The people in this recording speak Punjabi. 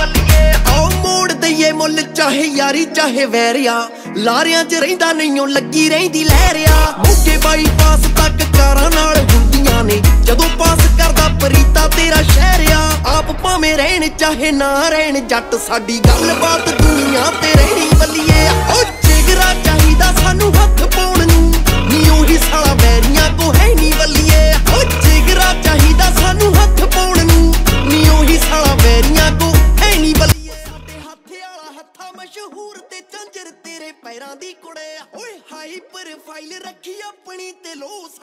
ਬੱਲੀਏ ਆਓ ਮੋੜ ਦਈਏ ਮੁੱਲ, ਚਾਹੇ ਯਾਰੀ, ਚਾਹੇ ਵੈਰਿਆ। ਲਾਰਿਆਂ 'ਚ ਰਹਿੰਦਾ ਨਹੀਂਓ, ਲੱਗੀ ਰਹਿੰਦੀ ਲਹਿਰਿਆ। ਮੁੱਕੇ ਬਾਈਪਾਸ ਤੱਕ ਕਾਰਾਂ ਨਾਲ ਹੁੰਦੀਆਂ ਨੇ। ਜਦੋਂ ਪਾਸ ਕਰਦਾ ਪਰੀਤਾ ਤੇਰਾ ਸ਼ਹਿਰਿਆ। ਆਪ ਭਾਵੇਂ ਰਹਿਣ, ਚਾਹੇ ਨਾ ਰਹਿਣ, ਜੱਟ ਸਾਡੀ ਗੱਲਬਾਤ ਦੁਨੀਆ ਤੇ ਰਹਿਣੀ ਮਸ਼ਹੂਰ ਤੇ ਚੰਜਰ ਤੇਰੇ ਪੈਰਾਂ ਦੀ ਕੁੜੇ ਓਏ ਹਾਈ ਪ੍ਰੋਫਾਈਲ ਰੱਖੀ ਆਪਣੀ ਤੇ ਲੋ